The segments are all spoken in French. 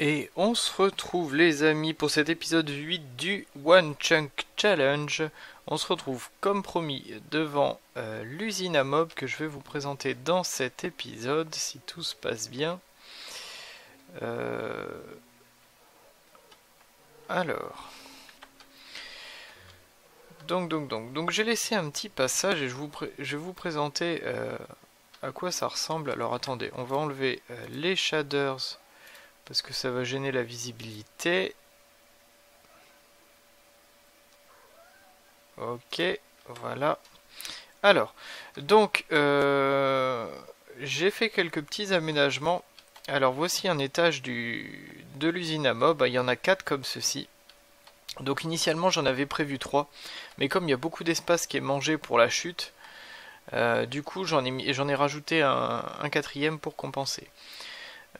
Et on se retrouve les amis pour cet épisode 8 du One Chunk Challenge. On se retrouve comme promis devant euh, l'usine à mob que je vais vous présenter dans cet épisode si tout se passe bien. Euh, alors. Donc, donc, donc. Donc j'ai laissé un petit passage et je, vais vous présenter euh, à quoi ça ressemble. Alors attendez, on va enlever les shaders parce que ça va gêner la visibilité. Ok, voilà. Alors, donc, euh, j'ai fait quelques petits aménagements. Alors, voici un étage de l'usine à mob. Il y en a quatre comme ceci. Donc, initialement, j'en avais prévu trois. Mais comme il y a beaucoup d'espace qui est mangé pour la chute, euh, du coup, j'en ai, rajouté un, quatrième pour compenser.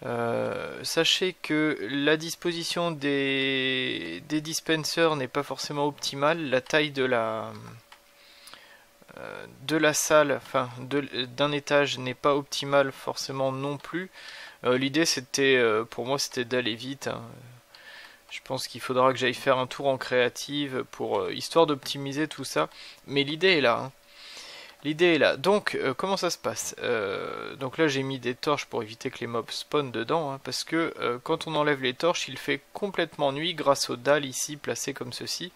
Euh, sachez que la disposition des, dispensers n'est pas forcément optimale. La taille de la, euh, de la salle, enfin d'un étage n'est pas optimale forcément non plus. Euh, l'idée c'était, pour moi c'était d'aller vite. Hein. Je pense qu'il faudra que j'aille faire un tour en créative pour histoire d'optimiser tout ça. Mais l'idée est là. Hein. L'idée est là. Donc, euh, comment ça se passe? Euh, Donc là, j'ai mis des torches pour éviter que les mobs spawnent dedans, hein, parce que euh, quand on enlève les torches, il fait complètement nuit grâce aux dalles ici placées comme ceci.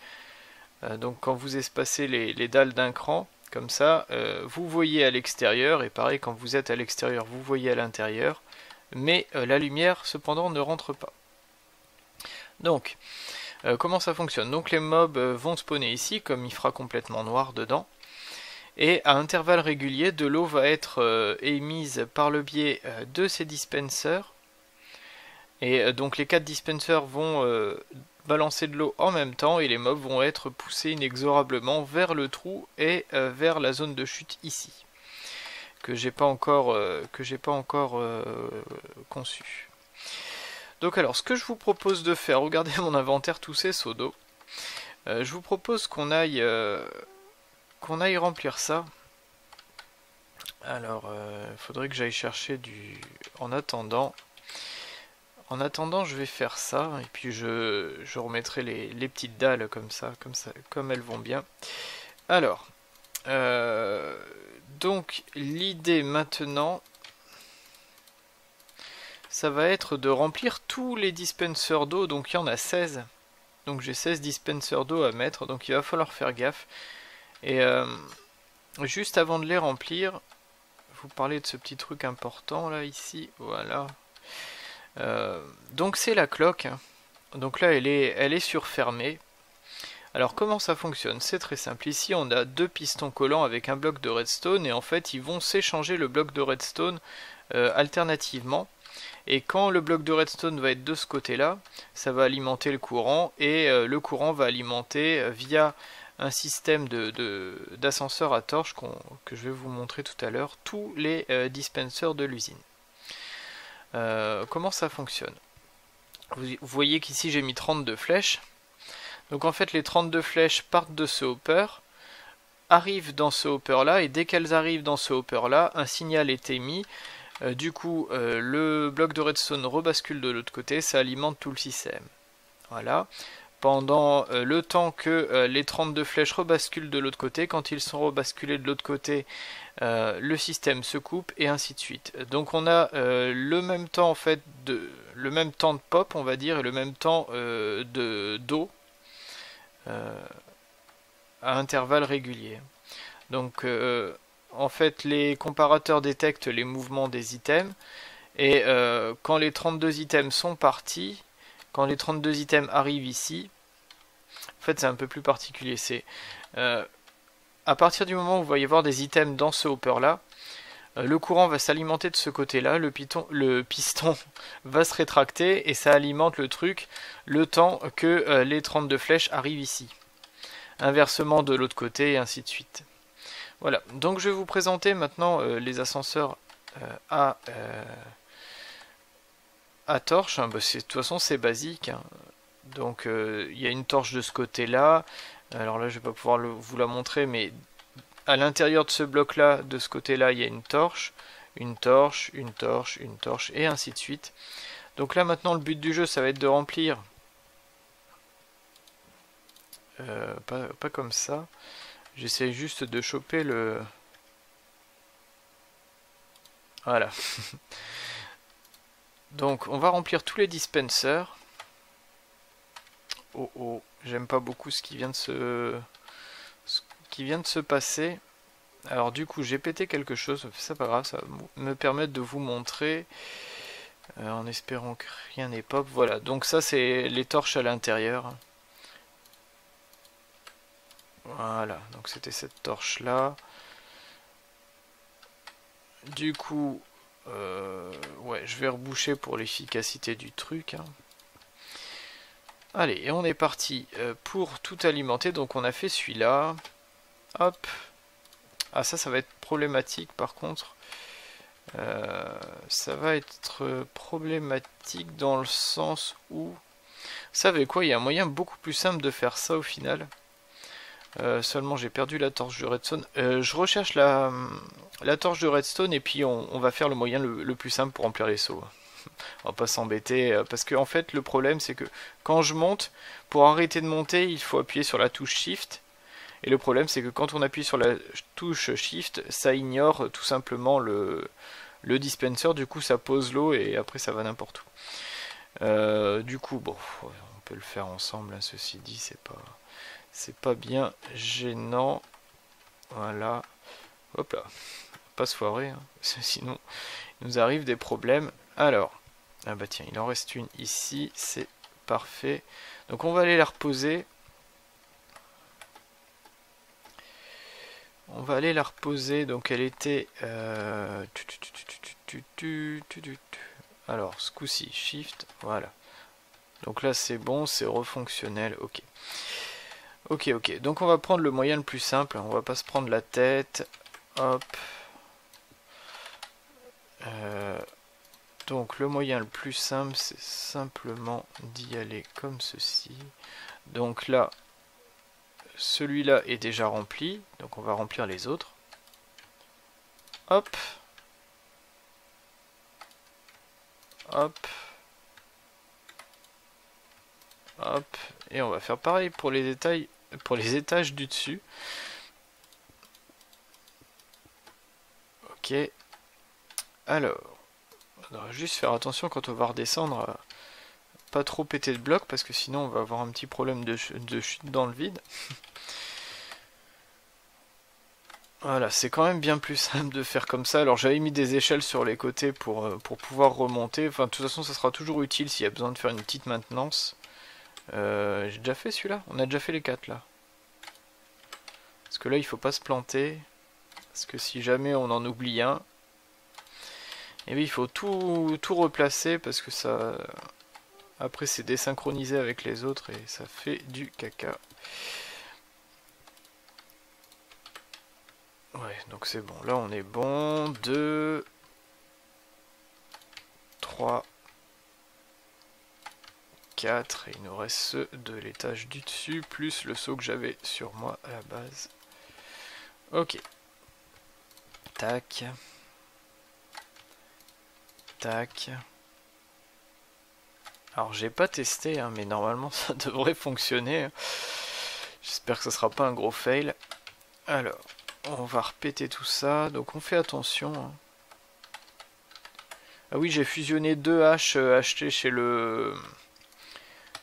donc quand vous espacez les, les dalles d'un cran, comme ça, vous voyez à l'extérieur, et pareil, quand vous êtes à l'extérieur, vous voyez à l'intérieur, mais la lumière, cependant, ne rentre pas. Donc, comment ça fonctionne? Donc les mobs vont spawner ici, comme il fera complètement noir dedans et à intervalles réguliers, de l'eau va être euh, émise par le biais euh, de ces dispensers. Et euh, donc les quatre dispensers vont balancer de l'eau en même temps et les mobs vont être poussés inexorablement vers le trou et vers la zone de chute ici que j'ai pas encore que j'ai pas encore conçu. Donc alors ce que je vous propose de faire, regardez mon inventaire tous ces seaux d'eau. je vous propose qu'on aille qu'on aille remplir ça. Alors, il euh, faudrait que j'aille chercher du... En attendant... En attendant, je vais faire ça, et puis je, je remettrai les, petites dalles comme ça, comme ça, comme elles vont bien. Alors, euh, donc l'idée maintenant, ça va être de remplir tous les dispensers d'eau, donc il y en a 16. Donc j'ai 16 dispensers d'eau à mettre, donc il va falloir faire gaffe. Et euh, juste avant de les remplir, vous parlez de ce petit truc important là ici, voilà. Euh, donc c'est la cloque. Donc là elle est, elle est surfermée. Alors comment ça fonctionne? C'est très simple. Ici on a deux pistons collants avec un bloc de redstone et en fait ils vont s'échanger le bloc de redstone euh, alternativement. Et quand le bloc de redstone va être de ce côté-là, ça va alimenter le courant et le courant va alimenter via un système d'ascenseur de, à torche que je vais vous montrer tout à l'heure, tous les euh, dispensers de l'usine. Euh, comment ça fonctionne? Vous, voyez qu'ici j'ai mis 32 flèches. Donc en fait les 32 flèches partent de ce hopper, arrivent dans ce hopper là, et dès qu'elles arrivent dans ce hopper là, un signal est émis. Euh, du coup, le bloc de redstone rebascule de l'autre côté, ça alimente tout le système. Voilà pendant euh, le temps que euh, les 32 flèches rebasculent de l'autre côté. Quand ils sont rebasculés de l'autre côté, euh, le système se coupe et ainsi de suite. Donc on a le même temps en fait de le même temps de pop, on va dire, et le même temps de d'eau à intervalles réguliers. Donc en fait les comparateurs détectent les mouvements des items et quand les 32 items sont partis, quand les 32 items arrivent ici, en fait c'est un peu plus particulier. C'est euh, à partir du moment où va y avoir des items dans ce hopper là, euh, le courant va s'alimenter de ce côté-là, le, le, piston va se rétracter et ça alimente le truc le temps que euh, les 32 flèches arrivent ici. Inversement de l'autre côté et ainsi de suite. Voilà, donc je vais vous présenter maintenant les ascenseurs à à torche, hein, bah, de toute façon c'est basique. Hein. Donc euh, il y a une torche de ce côté-là. Alors là je vais pas pouvoir vous la montrer, mais à l'intérieur de ce bloc-là, de ce côté-là, il y a une torche, une torche, une torche, une torche, et ainsi de suite. Donc là maintenant le but du jeu ça va être de remplir. Euh, pas, pas comme ça. J'essaie juste de choper le... Voilà. Donc on va remplir tous les dispensers. Oh oh, j'aime pas beaucoup ce qui vient de se ce qui vient de se passer. Alors du coup j'ai pété quelque chose, c'est pas grave, ça va me permettre de vous montrer euh, en espérant que rien n'est pop. Voilà, donc ça c'est les torches à l'intérieur. Voilà, donc c'était cette torche là. Du coup, euh, ouais, je vais reboucher pour l'efficacité du truc. Hein. Allez, et on est parti euh, pour tout alimenter. Donc on a fait celui-là. Hop. Ah ça, ça va être problématique par contre. Euh, ça va être problématique dans le sens où... Vous savez quoi, il y a un moyen beaucoup plus simple de faire ça au final. Euh, seulement j'ai perdu la torche de redstone. Euh, je recherche la, torche de redstone et puis on, va faire le moyen le, plus simple pour remplir les seaux. on va pas s'embêter euh, parce que en fait le problème c'est que quand je monte, pour arrêter de monter il faut appuyer sur la touche shift. Et le problème c'est que quand on appuie sur la touche shift, ça ignore tout simplement le, le dispenser, du coup ça pose l'eau et après ça va n'importe où. du coup bon, on peut le faire ensemble, hein, ceci dit c'est pas c'est pas bien gênant. Voilà. Hop là. Pas se foirer, hein. sinon il nous arrive des problèmes. Alors, ah bah tiens, il en reste une ici, c'est parfait. Donc on va aller la reposer. On va aller la reposer, donc elle était... Euh, alors, ce coup-ci, Shift, voilà. Donc là c'est bon, c'est refonctionnel, ok. Ok, ok. Donc on va prendre le moyen le plus simple. On va pas se prendre la tête. Hop. Euh, donc le moyen le plus simple, c'est simplement d'y aller comme ceci. Donc là, celui-là est déjà rempli. Donc on va remplir les autres. Hop. Hop. Et on va faire pareil pour les pour les étages du dessus. Ok. Alors, on va juste faire attention quand on va redescendre à pas trop péter de blocs parce que sinon on va avoir un petit problème de, de chute dans le vide. Voilà, c'est quand même bien plus simple de faire comme ça. Alors j'avais mis des échelles sur les côtés pour, euh, pour pouvoir remonter. Enfin, de toute façon, ça sera toujours utile s'il y a besoin de faire une petite maintenance. Euh, j'ai déjà fait celui-là On a déjà fait les quatre là. Parce que là, il faut pas se planter. Parce que si jamais on en oublie un, et eh bien, il faut tout, tout replacer parce que ça... Après, c'est désynchronisé avec les autres et ça fait du caca. Ouais, donc c'est bon. Là, on est bon. 2, 3, et il nous reste ceux de l'étage du dessus, plus le saut que j'avais sur moi à la base. Ok. Tac. Tac. Alors j'ai pas testé, hein, mais normalement ça devrait fonctionner. J'espère que ce sera pas un gros fail. Alors, on va repéter tout ça. Donc on fait attention. Hein. Ah oui, j'ai fusionné deux haches euh, achetées chez le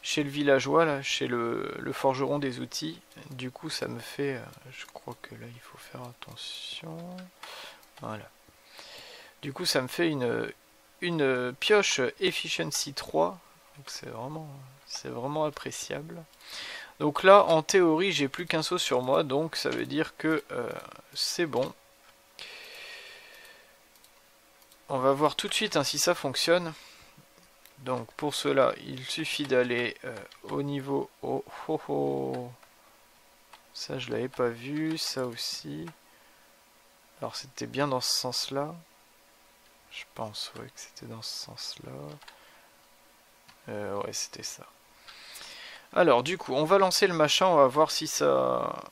chez le villageois, là, chez le, forgeron des outils. Du coup, ça me fait... Euh, je crois que là, il faut faire attention. Voilà. Du coup, ça me fait une, une pioche Efficiency 3. c'est vraiment, c'est vraiment appréciable. Donc là, en théorie, j'ai plus qu'un saut sur moi, donc ça veut dire que euh, c'est bon. On va voir tout de suite hein, si ça fonctionne. Donc pour cela, il suffit d'aller euh, au niveau... Oh, oh. Ça, je l'avais pas vu. Ça aussi. Alors c'était bien dans ce sens-là. Je pense ouais, que c'était dans ce sens-là. Euh, ouais, c'était ça. Alors du coup, on va lancer le machin, on va voir si ça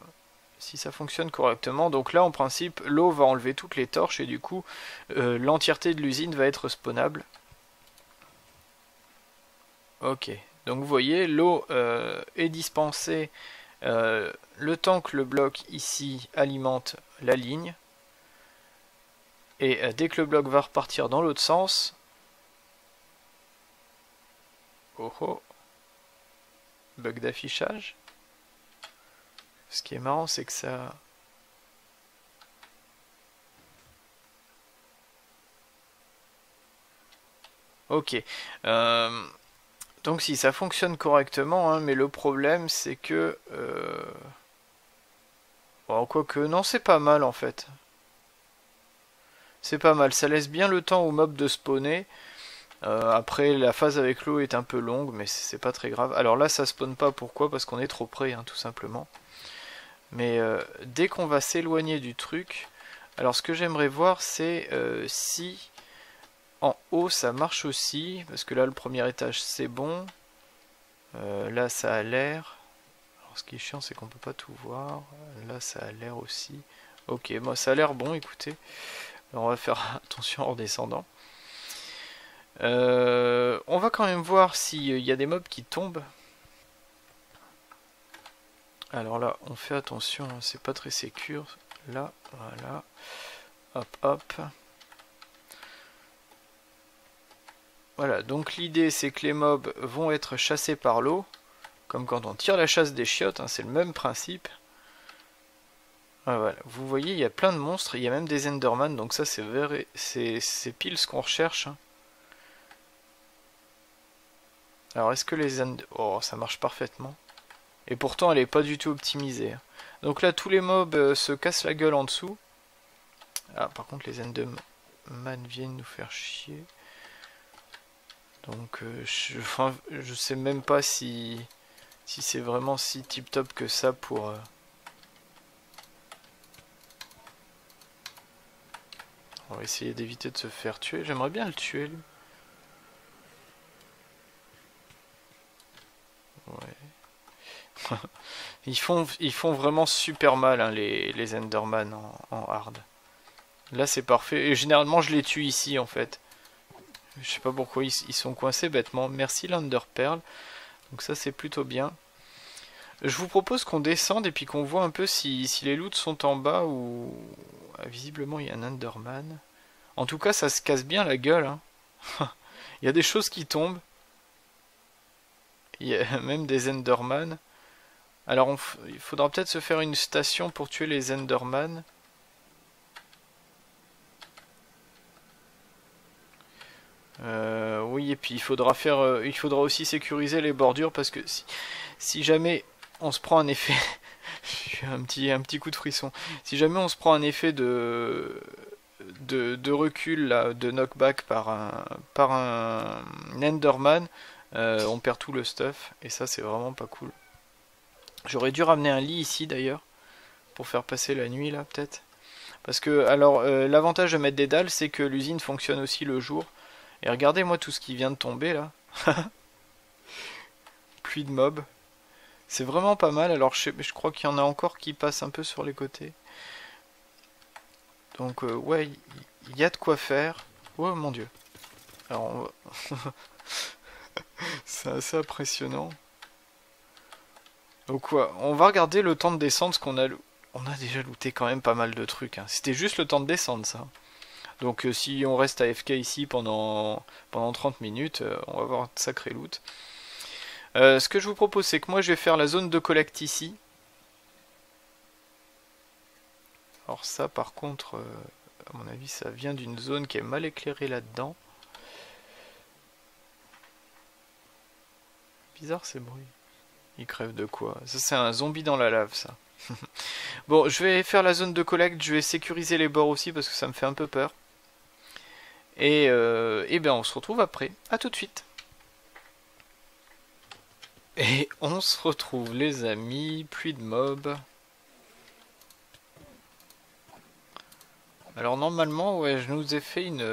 si ça fonctionne correctement. Donc là, en principe, l'eau va enlever toutes les torches et du coup, euh, l'entièreté de l'usine va être spawnable. Ok, donc vous voyez, l'eau euh, est dispensée euh, le temps que le bloc ici alimente la ligne. Et dès que le bloc va repartir dans l'autre sens, oh oh, bug d'affichage. Ce qui est marrant, c'est que ça... Ok. Euh, donc si ça fonctionne correctement, hein, mais le problème c'est que... Euh... Bon, quoique, non c'est pas mal en fait. C'est pas mal, ça laisse bien le temps au mob de spawner. Euh, après, la phase avec l'eau est un peu longue, mais c'est pas très grave. Alors là, ça spawn pas, pourquoi? Parce qu'on est trop près, hein, tout simplement. Mais euh, dès qu'on va s'éloigner du truc, alors ce que j'aimerais voir, c'est euh, si en haut ça marche aussi, parce que là, le premier étage, c'est bon. là, ça a l'air. Ce qui est chiant, c'est qu'on peut pas tout voir. Là, ça a l'air aussi. Ok, moi, ça a l'air bon, écoutez. on va faire attention en descendant. Euh, on va quand même voir s'il y a des mobs qui tombent. Alors là, on fait attention, hein, c'est pas très sécure. Là, voilà. Hop, hop. Voilà, donc l'idée c'est que les mobs vont être chassés par l'eau. Comme quand on tire la chasse des chiottes, hein, c'est le même principe. voilà. Vous voyez, il y a plein de monstres, il y a même des Enderman, donc ça c'est pile ce qu'on recherche. Hein. Alors est-ce que les end... Oh, ça marche parfaitement. Et pourtant, elle est pas du tout optimisée. Hein. Donc là, tous les mobs euh, se cassent la gueule en dessous. Ah, par contre, les Enderman viennent nous faire chier. Donc, euh, je, je sais même pas si, c'est vraiment si tip top que ça pour... Euh, On va essayer d'éviter de se faire tuer. J'aimerais bien le tuer, lui. ils, font, ils font vraiment super mal hein, les, les Enderman en, hard. Là c'est parfait. Et généralement je les tue ici en fait. Je sais pas pourquoi ils, sont coincés bêtement. Merci l'Underpearl. Donc ça c'est plutôt bien. Je vous propose qu'on descende et puis qu'on voit un peu si, les loots sont en bas ou... Ah, visiblement il y a un Enderman. En tout cas ça se casse bien la gueule. Hein. il y a des choses qui tombent. Il y a même des Enderman. Alors il faudra peut-être se faire une station pour tuer les Enderman. Euh, oui, et puis il faudra faire, euh, il faudra aussi sécuriser les bordures parce que si, jamais on se prend un effet, un petit, un petit coup de frisson. Si jamais on se prend un effet de, recul de knockback par un, par un Enderman, euh, on perd tout le stuff et ça c'est vraiment pas cool. J'aurais dû ramener un lit ici d'ailleurs pour faire passer la nuit là peut-être. Parce que alors l'avantage de mettre des dalles c'est que l'usine fonctionne aussi le jour. Et regardez moi tout ce qui vient de tomber là. Pluie de mobs. C'est vraiment pas mal. Alors je, crois qu'il y en a encore qui passent un peu sur les côtés. Donc euh, ouais, il y, a de quoi faire. Oh mon dieu. Alors C'est assez impressionnant. Donc quoi, on va regarder le temps de descente, ce qu'on a... On a déjà looté quand même pas mal de trucs. Hein. C'était juste le temps de descendre, ça. Donc euh, si on reste à FK ici pendant, pendant 30 minutes, euh, on va avoir un sacré loot. Euh, ce que je vous propose, c'est que moi je vais faire la zone de collecte ici. Alors ça, par contre, à mon avis, ça vient d'une zone qui est mal éclairée là-dedans. Bizarre ces bruits. Il crève de quoi? Ça c'est un zombie dans la lave ça. bon, je vais faire la zone de collecte, je vais sécuriser les bords aussi parce que ça me fait un peu peur. Et, euh, et bien on se retrouve après. A tout de suite. Et on se retrouve les amis, pluie de mobs. Alors normalement, ouais, je nous ai fait une,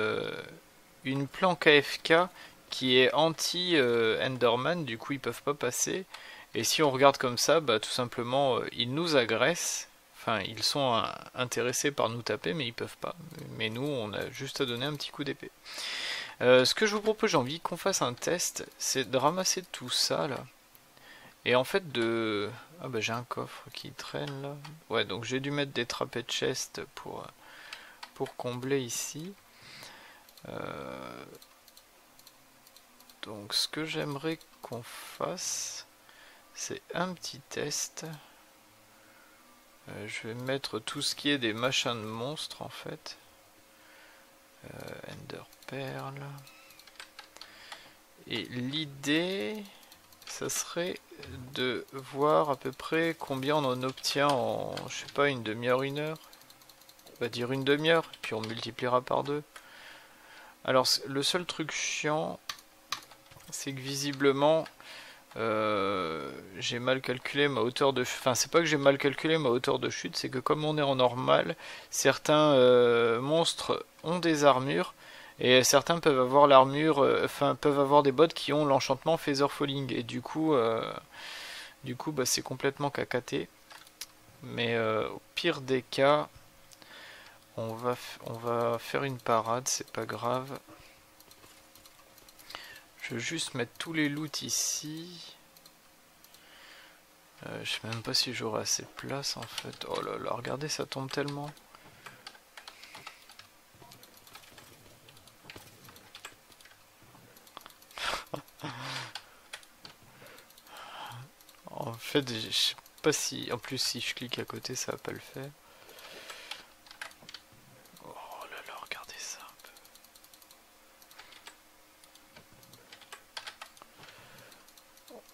une planque AFK qui est anti-Enderman, euh, du coup ils peuvent pas passer. Et si on regarde comme ça, bah, tout simplement, euh, ils nous agressent. Enfin, ils sont intéressés par nous taper, mais ils peuvent pas. Mais nous, on a juste à donner un petit coup d'épée. Euh, ce que je vous propose, j'ai envie qu'on fasse un test, c'est de ramasser tout ça là. Et en fait de... Ah bah j'ai un coffre qui traîne là. Ouais, donc j'ai dû mettre des trappés de chest pour, pour combler ici. Euh, donc ce que j'aimerais qu'on fasse, c'est un petit test. Euh, je vais mettre tout ce qui est des machins de monstres en fait. Euh, Ender Pearl. Et l'idée, ça serait de voir à peu près combien on en obtient en, je sais pas, une demi-heure, une heure. On va dire une demi-heure, puis on multipliera par deux. Alors le seul truc chiant, c'est que visiblement, euh, j'ai mal calculé ma hauteur de enfin c'est pas que j'ai mal calculé ma hauteur de chute c'est que comme on est en normal certains euh, monstres ont des armures et certains peuvent avoir l'armure euh, peuvent avoir des bottes qui ont l'enchantement Feather Falling. Et du coup du coup bah, c'est complètement cacaté. Mais au pire des cas on va on va faire une parade c'est pas grave je vais juste mettre tous les loots ici. Euh, je sais même pas si j'aurai assez de place en fait. Oh là là, regardez, ça tombe tellement. en fait, je sais pas si... En plus, si je clique à côté, ça va pas le faire.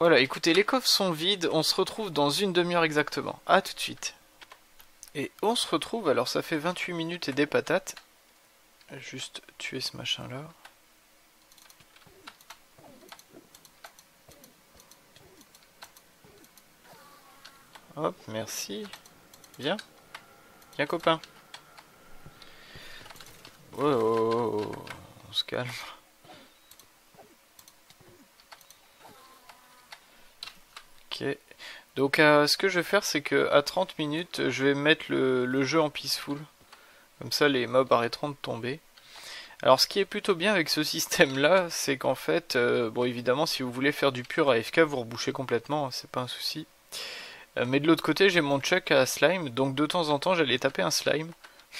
Voilà, écoutez, les coffres sont vides, on se retrouve dans une demi-heure exactement. A tout de suite. Et on se retrouve, alors ça fait 28 minutes et des patates. Juste tuer ce machin là. Hop, merci. Viens. Viens copain. Oh, oh, oh, on se calme. Donc euh, ce que je vais faire c'est que à 30 minutes je vais mettre le, jeu en peaceful. Comme ça les mobs arrêteront de tomber. Alors ce qui est plutôt bien avec ce système là, c'est qu'en fait, euh, bon évidemment si vous voulez faire du pur AFK, vous rebouchez complètement, hein, c'est pas un souci. Euh, mais de l'autre côté j'ai mon chuck à slime, donc de temps en temps j'allais taper un slime.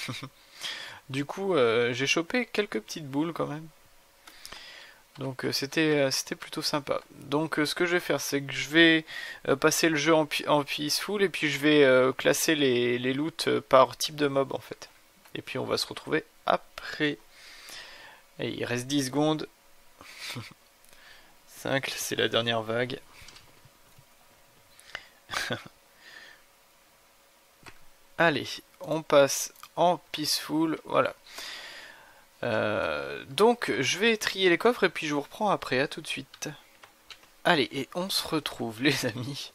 du coup j'ai chopé quelques petites boules quand même. Donc euh, c'était euh, c'était plutôt sympa. Donc euh, ce que je vais faire c'est que je vais passer le jeu en, en, peaceful et puis je vais classer les, les loots par type de mob en fait. Et puis on va se retrouver après. Et il reste 10 secondes. 5, c'est la dernière vague. Allez, on passe en peaceful. Voilà. Euh, donc je vais trier les coffres et puis je vous reprends après, à tout de suite. Allez, et on se retrouve les amis.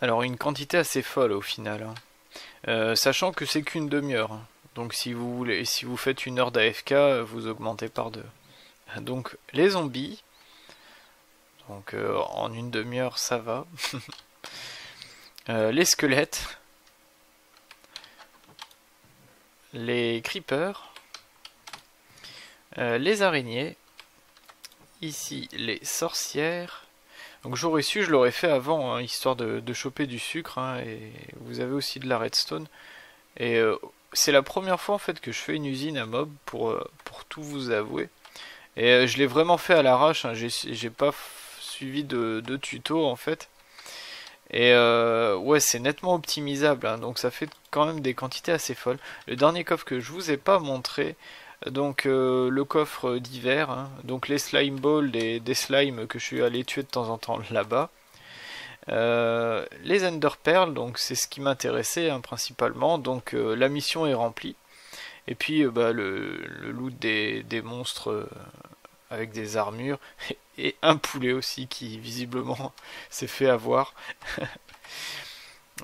Alors une quantité assez folle au final. Hein. Euh, sachant que c'est qu'une demi-heure. Hein. Donc si vous voulez, si vous faites une heure d'AFK, vous augmentez par deux. Donc les zombies. Donc euh, en une demi-heure ça va. les squelettes. Les creepers. Euh, les araignées. Ici, les sorcières. Donc j'aurais su, je l'aurais fait avant, hein, histoire de, choper du sucre. Hein, et vous avez aussi de la redstone. Et euh, c'est la première fois en fait que je fais une usine à mob pour, euh, pour tout vous avouer. Et je l'ai vraiment fait à l'arrache, hein, j'ai pas suivi de, de, tuto en fait. Et ouais, c'est nettement optimisable, donc ça fait quand même des quantités assez folles. Le dernier coffre que je vous ai pas montré, donc euh, le coffre d'hiver, hein. donc les slime balls, des, slimes que je suis allé tuer de temps en temps là-bas. Euh, les Ender Pearls, donc c'est ce qui m'intéressait hein, principalement, donc euh, la mission est remplie. Et puis bah, le, loot des monstres avec des armures et un poulet aussi qui visiblement s'est fait avoir.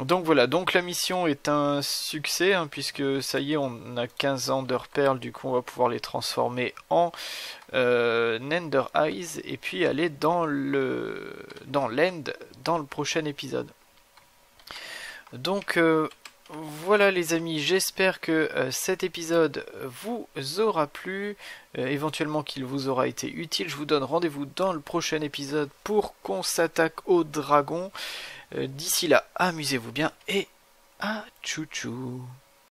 Donc voilà, donc la mission est un succès, hein, puisque ça y est, on a 15 ans Perles, du coup on va pouvoir les transformer en euh, Nender Eyes, et puis aller dans le dans l'end dans le prochain épisode. Donc euh, voilà les amis, j'espère que euh, cet épisode vous aura plu, euh, éventuellement qu'il vous aura été utile. Je vous donne rendez-vous dans le prochain épisode pour qu'on s'attaque au dragon. D'ici là, amusez-vous bien et à chouchou